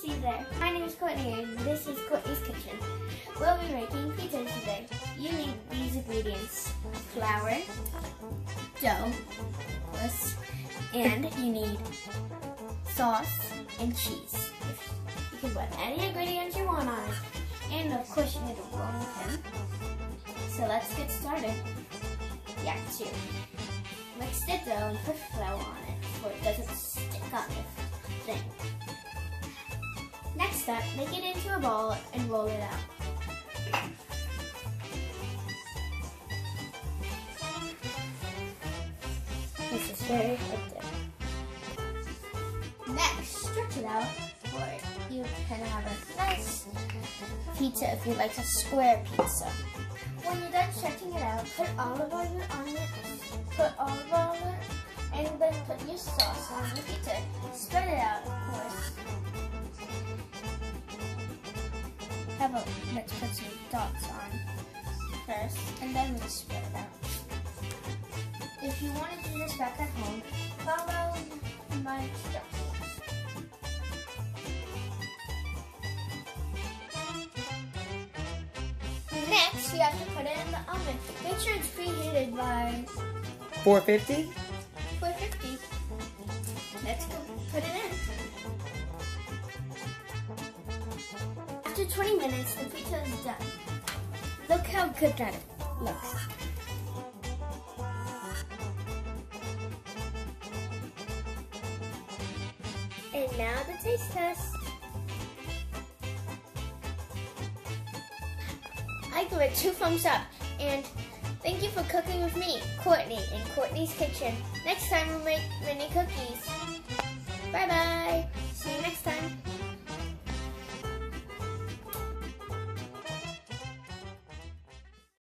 see you there. My name is Courtney and this is Courtney's Kitchen. We'll be making pizza today. You need these ingredients. Flour, dough, and you need sauce and cheese. You can put any ingredients you want on it. And of course you need a rolling pin. So let's get started. Yeah, two. Mix the dough and put flour on it so it doesn't stick on the thing. Step, make it into a ball and roll it out. This is very effective. Next, stretch it out, or you can have a nice pizza if you like a square pizza. When you're done stretching it out, put olive oil on it, put olive oil and then put your sauce on your pizza. Spread it out, of course. Have a, let's put some dots on first, and then we spread it out. If you want to do this back at home, follow my instructions. Next, you have to put it in the oven. Make sure it's preheated by 450? 450. Let's go put it in. After 20 minutes, the pizza is done. Look how good that looks. And now the taste test. I give it two thumbs up. And thank you for cooking with me, Courtney, in Courtney's Kitchen. Next time we'll make mini cookies.